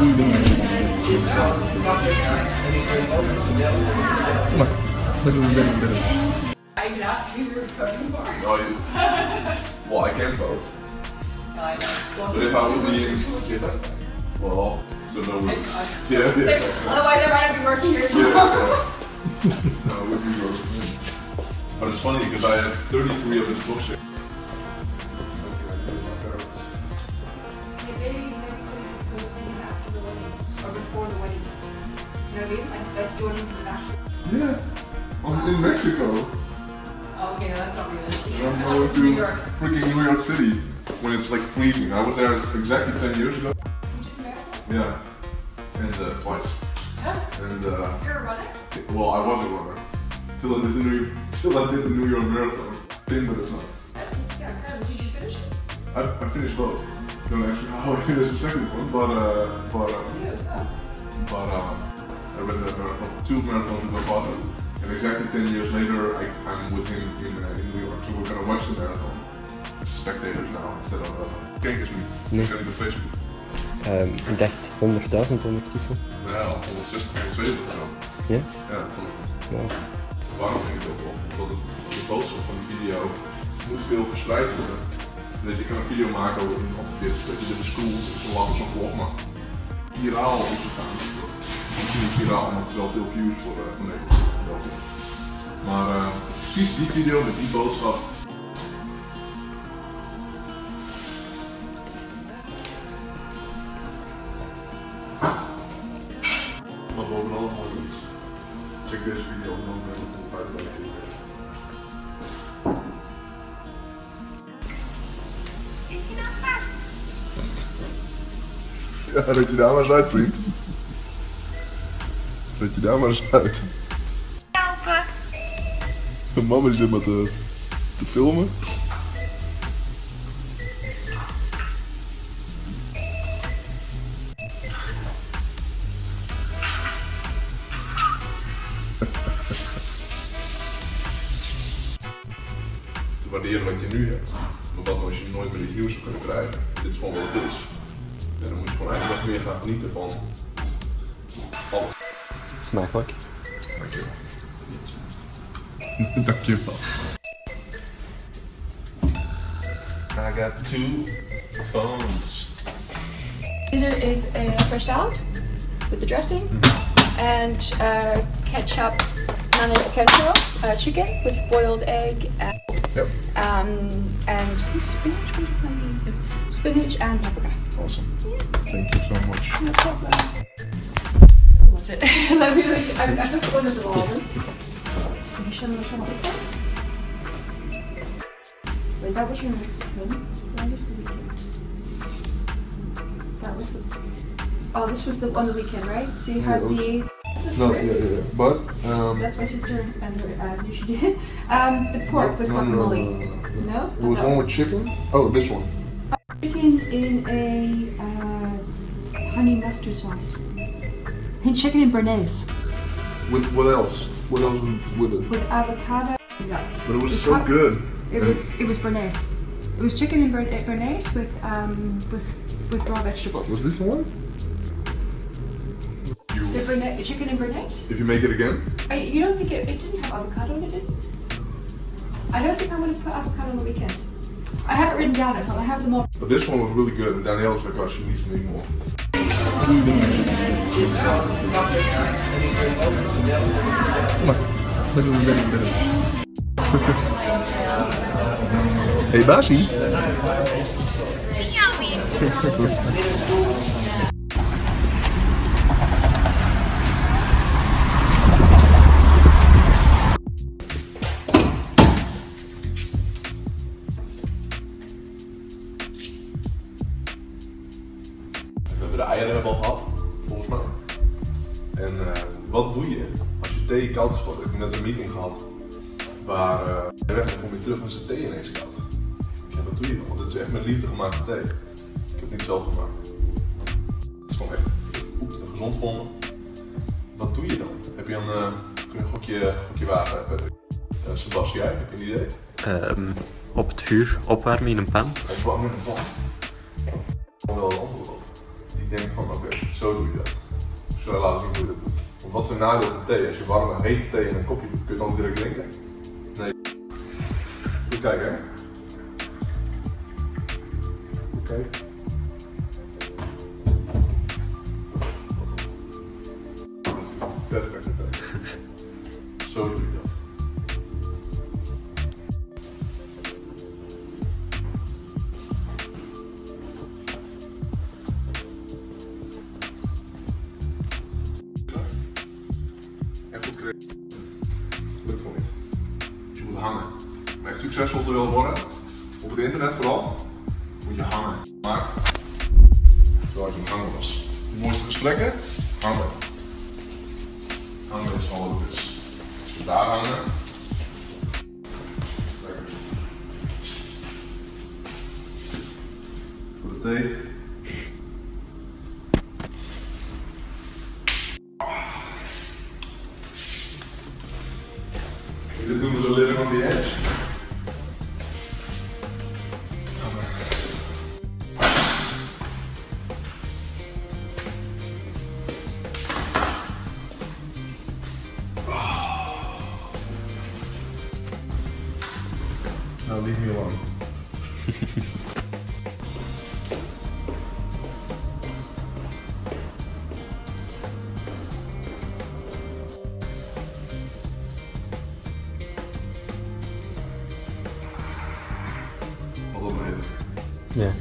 Come on. Little, little, little. I can ask voting for. No, you, well, I can vote. I know. But if I would be in, if I, well, so no worries. God. Yeah, yeah. Otherwise, I might not be working here Yeah, tomorrow. yeah. No, it would be yours. But it's funny because I have 33 of his books here. You know what I mean? Like, like joining him. Yeah, I'm in Mexico. Oh, okay, no, that's not realistic. I'm I going to New York. freaking New York City when it's like freezing. I was there exactly 10 years ago. Yeah, and uh, twice. Yeah. And uh, You're a runner? well, I was a runner till I did the New till I did the New York Marathon. Been but it's not. That's yeah. incredible. Did you finish it? I, I finished both. Don't actually know how I finished the second one, but uh, but uh, You. Oh. but um, I ran the marathon, two marathons with my father, and exactly 10 years later, I, I'm with him in, uh, in New York. So we're gonna watch the marathon. Spectators now instead of uh, kijkers niet. Nee. Ik op Facebook. Ehm, ik dacht 100.000 ondertussen. Ja, 160, 170 of zo. Ja? Ja. Wow. Waarom ik het ook op? Omdat het, de boodschap van die video moet veel verspreid worden. Je kan een video maken over iemand dit, dat je dit is lang als een vlog, maar viraal is gegaan. Viraal, maar het is wel veel views voor, uh, Nederland. Maar eh, precies die video met die boodschap. Maar bovenal nog iets. Check deze video om dan uit te leggen. Zit je nou vast? Ja, dat je daar maar eens uit, vriend. Dat je daar maar eens uit. Helpen. Mijn mama is dit maar te, filmen. Te waarderen wat je nu hebt. Maar wat als je nooit meer de views zou kunnen krijgen? Dit is gewoon wat het is. Ja, dan moet je gewoon eigenlijk nog meer gaan genieten van. Smakelijk. Dankjewel. Dankjewel. I got two phones. Dinner is a fresh salad with the dressing and uh, ketchup, mayonnaise ketchup, uh, chicken with boiled egg and, Yep. um, and spinach, what did I need? spinach and paprika. Awesome. Thank you so much. No problem. What's it? Let me. I, I took one of the oven. Can you show me which one it is? Wait, that was your. Where was the weekend? That was the. Oh, this was the on the weekend, right? So you had Yeah, the. No, yeah, yeah, yeah. But um, That's my sister and her. Uh, she did. Um, the pork with no, no, no, guacamole. no, no, no. No. It was one with chicken. Oh, this one. Chicken in a uh, honey mustard sauce. And chicken in béarnaise With what else? What else with it? with avocado. Yeah. But it was With so good. It was it was béarnaise. It was chicken in béar- béarnaise with um with with raw vegetables. Was this one? You, The béarnaise, chicken in béarnaise? if you make it again, I, you don't think it, it didn't have avocado in it? Did? I don't think I'm gonna put avocado on the weekend. I have it written down. I I have them all. but this one was really good. And Danielle was like, oh, she needs to make more. Come on. Hey, Basie. Zie jou weer. We hebben de eieren hebben we al gehad, volgens mij. En eh, wat doe je als je thee koud is geworden? Ik heb net een meeting gehad waar uh, je weg kom je terug is de thee ineens koud. Ik zeg, wat doe je dan? Want het is echt met liefde gemaakte thee. Ik heb het niet zelf gemaakt. Het is gewoon echt goed en gezond vonden. Wat doe je dan? Heb je een, eh, kun je een gokje, gokje wagen, Patrick? Uh, Sebas, jij? Heb je een idee? Ehm, op het vuur opwarmen in een pan. Warm in een pan. Kan wel een antwoord je denkt van oké, zo doe je dat. Zo laat zien hoe je dat doet. Want wat een nadeel van thee? Als je warme, hete thee in een kopje doet, kun je dan direct drinken? Nee. Goed kijken kijken. Succesvol te willen worden, op het internet vooral, moet je hangen. Maar, zoals je hangen was. De mooiste gesprekken, hangen. Hangen is al het is. Als je daar hangen. Lekker. Voor de thee. Now leave me alone. Wat op me Ja.